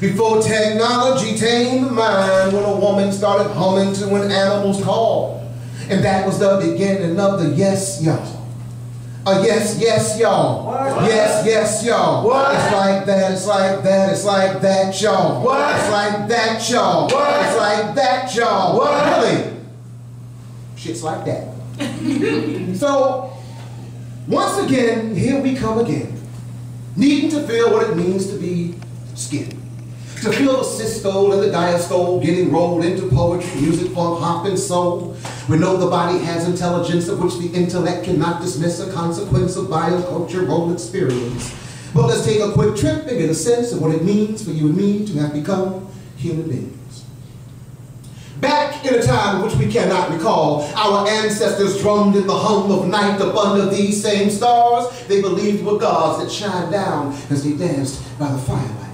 Before technology tamed the mind, when a woman started humming to an animal's call. And that was the beginning of the yes, y'all. A yes, yes, y'all. Yes, yes, y'all. It's like that, it's like that, it's like that, y'all. It's like that, y'all. It's like that, y'all. Really? Shit's like that. so, once again, here we come again. Needing to feel what it means to be skin. To feel the systole and the diastole getting rolled into poetry, music, funk, hop, and soul. We know the body has intelligence of which the intellect cannot dismiss a consequence of biocultural experience. But let's take a quick trip and get a sense of what it means for you and me to have become human beings. Back in a time which we cannot recall, our ancestors drummed in the hum of night up under these same stars. They believed were gods that shined down as they danced by the firelight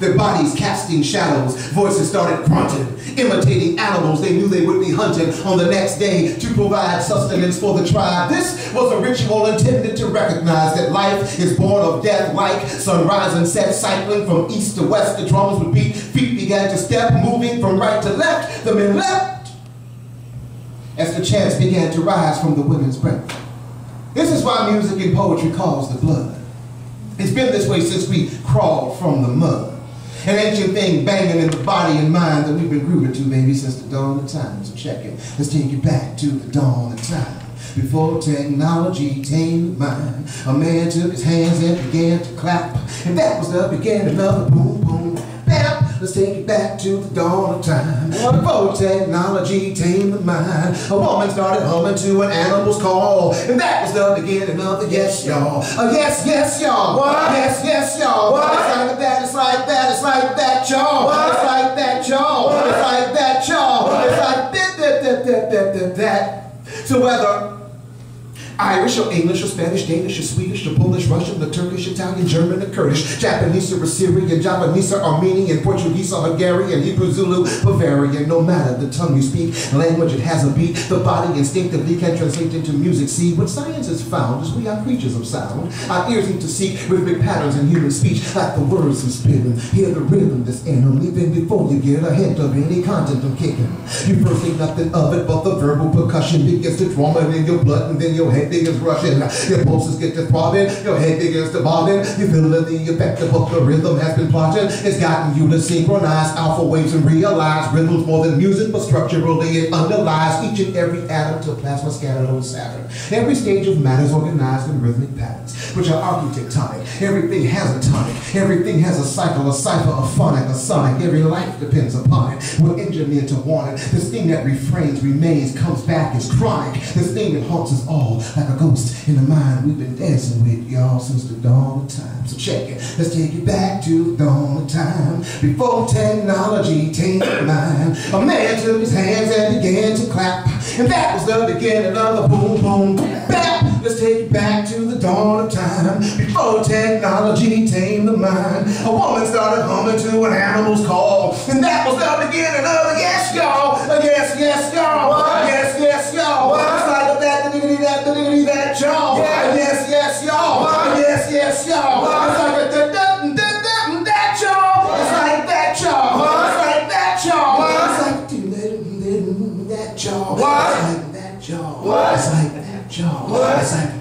their bodies casting shadows. Voices started grunting, imitating animals they knew they would be hunting on the next day to provide sustenance for the tribe. This was a ritual intended to recognize that life is born of death like sunrise and set cycling from east to west. The drums would beat, feet began to step, moving from right to left. The men leapt as the chants began to rise from the women's breath. This is why music and poetry calls the blood. It's been this way since we crawled from the mud. An your thing banging in the body and mind that we've been grooving to, baby, since the dawn of time. So check it. Let's take you back to the dawn of time. Before technology tamed mind, a man took his hands and began to clap. And that was the beginning of the boom, boom. Let's take it back to the dawn of time. Before technology tamed the mind, a woman started humming to an animal's call. And that was the beginning of the yes, y'all. A yes, yes, y'all. Yes, yes, y'all. It's like that, it's like that, it's like that, y'all. It's like that, y'all. It's like that, y'all. It's like that, that, that, that, that, that. So whether Irish or English or Spanish, Danish or Swedish or Polish, Russian, the Turkish, Italian, German or Kurdish, Japanese or Assyrian, Japanese or Armenian, Portuguese or Hungarian, Hebrew, Zulu, Bavarian, no matter the tongue you speak, language it has a beat, the body instinctively can translate into music. See, what science has found is we are creatures of sound. Our ears need to seek rhythmic patterns in human speech, like the words I'm spitting. Hear the rhythm that's in you get a hint of any content I'm kicking. You first think nothing of it, but the verbal percussion begins to it in your blood, and then your head begins rushing. Your pulses get to throbbing, your head begins to bobbing. You feel the effect of what the rhythm has been plotting. It's gotten you to synchronize alpha waves and realize rhythms more than music, but structurally it underlies each and every atom to plasma scattered on Saturn. Every stage of matter is organized in rhythmic patterns, which are architectonic. Everything has a tonic. Everything has a cycle, a cipher, a phonic, a sonic. Every life depends upon it. We're engineered to want it. This thing that refrains, remains, comes back is chronic. This thing that haunts us all like a ghost in the mind we've been dancing with y'all since the dawn of time. So check it. Let's take it back to the dawn of time. Before technology tamed the mind, a man took his hands and began to clap. And that was the beginning of the boom, boom, bap. Let's take it back to the dawn of time. Before technology tamed the mind, a woman animals call. And that was up again and up. Yes, y'all. Yes, yes, y'all. Yes, yes, y'all. Slide up that, diggity, that, diggity, that, y'all. Yes, yes, y'all. Yes, yes, y'all. It's like that, da da da da that, y'all. It's like that, y'all. It's like that, y'all. It's like that, y'all. It's like that, y'all. It's like that, y'all. It's like